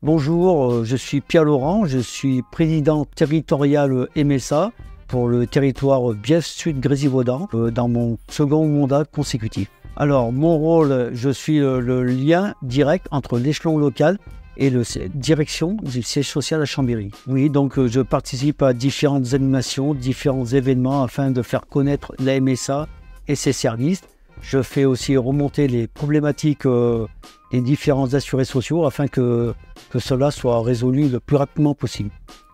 Bonjour, euh, je suis Pierre Laurent, je suis président territorial MSA pour le territoire Bief Sud Grésivaudan euh, dans mon second mandat consécutif. Alors, mon rôle, je suis le, lien direct entre l'échelon local et la direction du siège social à Chambéry. Oui, donc euh, je participe à différentes animations, différents événements afin de faire connaître la MSA et ses services. Je fais aussi remonter les problématiques euh, des différents assurés sociaux afin que, que cela soit résolu le plus rapidement possible.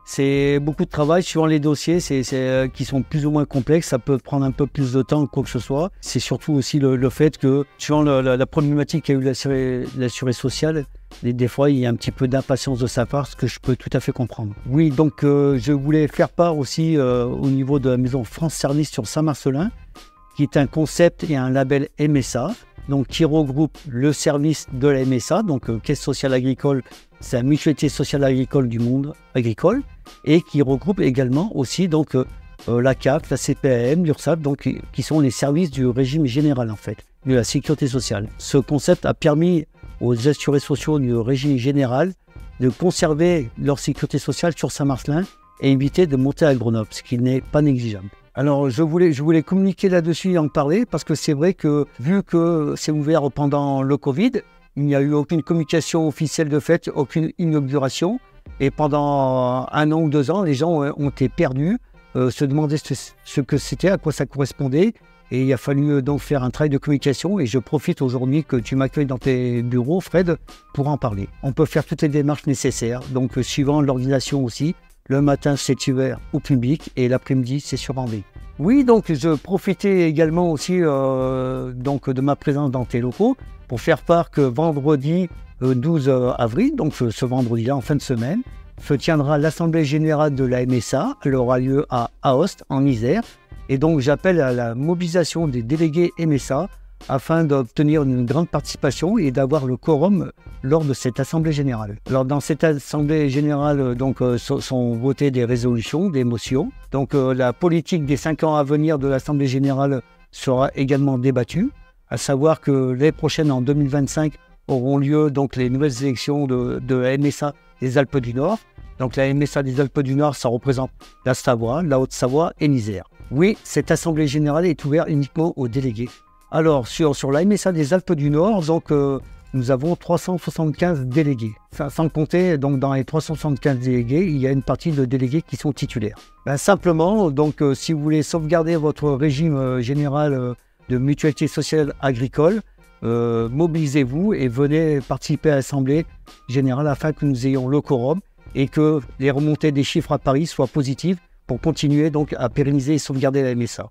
C'est beaucoup de travail suivant les dossiers euh, qui sont plus ou moins complexes. Ça peut prendre un peu plus de temps, quoi que ce soit. C'est surtout aussi le, fait que, suivant la, problématique qu'a eu l'assuré social, des, fois il y a un petit peu d'impatience de sa part, ce que je peux tout à fait comprendre. Oui, donc euh, je voulais faire part aussi au niveau de la maison France Service sur Saint-Marcelin, qui est un concept et un label MSA donc qui regroupe le service de la MSA, donc euh, Caisse sociale agricole, c'est la mutualité sociale agricole du monde agricole, et qui regroupe également aussi donc euh, euh, la CAF, la CPAM, l'URSSAF, qui sont les services du régime général en fait, de la sécurité sociale. Ce concept a permis aux assurés sociaux du régime général de conserver leur sécurité sociale sur Saint-Marcelin et éviter de monter à Grenoble, ce qui n'est pas négligeable. Alors je voulais, je voulais communiquer là-dessus et en parler parce que c'est vrai que vu que c'est ouvert pendant le Covid, il n'y a eu aucune communication officielle de fait, aucune inauguration. Et pendant un an ou deux ans, les gens ont été perdus, euh, se demandaient ce, que c'était, à quoi ça correspondait. Et il a fallu euh, donc faire un travail de communication. Et je profite aujourd'hui que tu m'accueilles dans tes bureaux, Fred, pour en parler. On peut faire toutes les démarches nécessaires, donc euh, suivant l'organisation aussi. Le matin, c'est ouvert au public et l'après-midi, c'est sur rendez Oui, donc je profitais également aussi euh, donc de ma présence dans tes locaux pour faire part que vendredi 12 euh, avril, donc ce vendredi-là en fin de semaine, se tiendra l'Assemblée générale de la MSA. Elle aura lieu à Aoste, en Isère. Et donc j'appelle à la mobilisation des délégués MSA afin d'obtenir une grande participation et d'avoir le quorum lors de cette assemblée générale. Alors dans cette assemblée générale, euh, donc euh, sont votées des résolutions, des motions. Donc euh, la politique des cinq ans à venir de l'assemblée générale sera également débattue, à savoir que les prochaines en 2025 auront lieu donc les nouvelles élections de, de la MSA des Alpes du Nord. Donc la MSA des Alpes du Nord, ça représente la Savoie, la Haute-Savoie et l'Isère. Oui, cette assemblée générale est ouverte uniquement aux délégués. Alors, sur, la MSA des Alpes du Nord, donc, euh, nous avons 375 délégués. Sans, compter, donc, dans les 375 délégués, il y a une partie de délégués qui sont titulaires. Ben, simplement, donc, euh, si vous voulez sauvegarder votre régime euh, général de mutualité sociale agricole, mobilisez-vous et venez participer à l'Assemblée générale afin que nous ayons le quorum et que les remontées des chiffres à Paris soient positives pour continuer donc à pérenniser et sauvegarder la MSA.